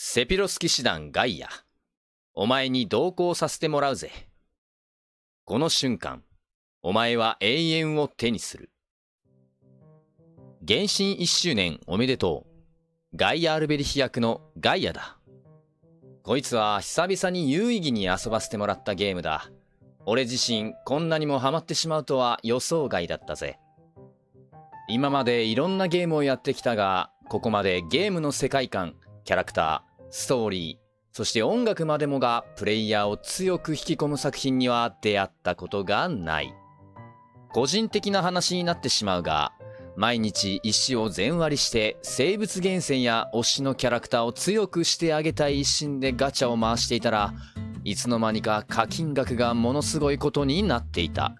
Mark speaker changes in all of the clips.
Speaker 1: セピロス騎士団ガイア。お前に同行させてもらうぜ。この瞬間、お前は永遠を手にする。原神1周年おめでとう。ガイア・アルベリヒ役のガイアだ。こいつは久々に有意義に遊ばせてもらったゲームだ。俺自身こんなにもハマってしまうとは予想外だったぜ。今までいろんなゲームをやってきたが、ここまでゲームの世界観、キャラクター、ストーリー、そして音楽までもがプレイヤーを強く引き込む作品には出会ったことがない。個人的な話になってしまうが、毎日石を全割りして生物厳選や推しのキャラクターを強くしてあげたい一心でガチャを回していたらいつの間にか課金額がものすごいことになっていた。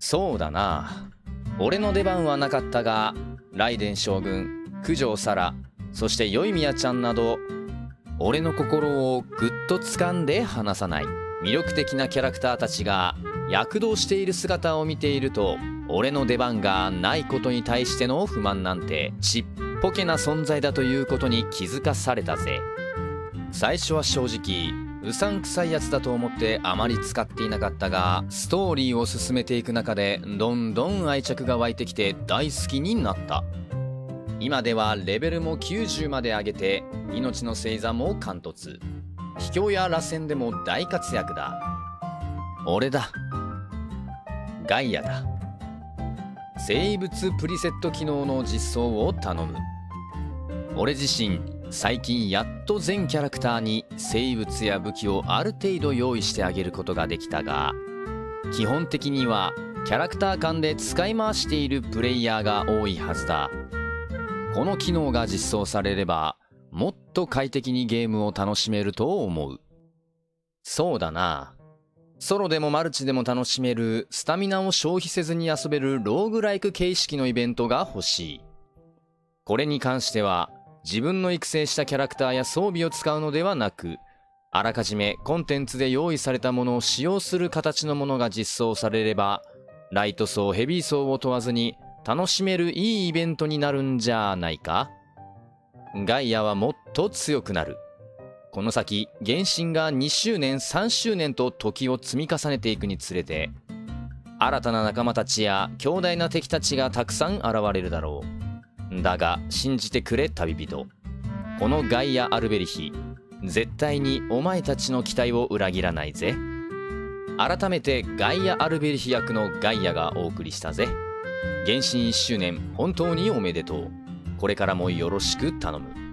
Speaker 1: そうだな。俺の出番はなかったがライデン将軍九条沙羅そしてよいみやちゃんなど俺の心をぐっと掴んで離さない。魅力的なキャラクターたちが躍動している姿を見ていると俺の出番がないことに対しての不満なんてちっぽけな存在だということに気づかされたぜ。最初は正直うさんくさいやつだと思ってあまり使っていなかったがストーリーを進めていく中でどんどん愛着が湧いてきて大好きになった。今ではレベルも90まで上げて命の星座も貫突。秘境や螺旋でも大活躍だ。俺だ。ガイアだ。生物プリセット機能の実装を頼む。俺自身最近やっと全キャラクターに生物や武器をある程度用意してあげることができたが基本的にはキャラクター間で使い回しているプレイヤーが多いはずだ。この機能が実装されればもっと快適にゲームを楽しめると思う。そうだな。ソロでもマルチでも楽しめるスタミナを消費せずに遊べるローグライク形式のイベントが欲しい。これに関しては自分の育成したキャラクターや装備を使うのではなくあらかじめコンテンツで用意されたものを使用する形のものが実装されればライト層ヘビー層を問わずに楽しめるいいイベントになるんじゃないか？ガイアはもっと強くなる。この先原神が2周年3周年と時を積み重ねていくにつれて新たな仲間たちや強大な敵たちがたくさん現れるだろう。だが信じてくれ旅人。このガイア・アルベリヒ絶対にお前たちの期待を裏切らないぜ。改めてガイア・アルベリヒ役のガイアがお送りしたぜ。原神1周年本当におめでとう。これからもよろしく頼む。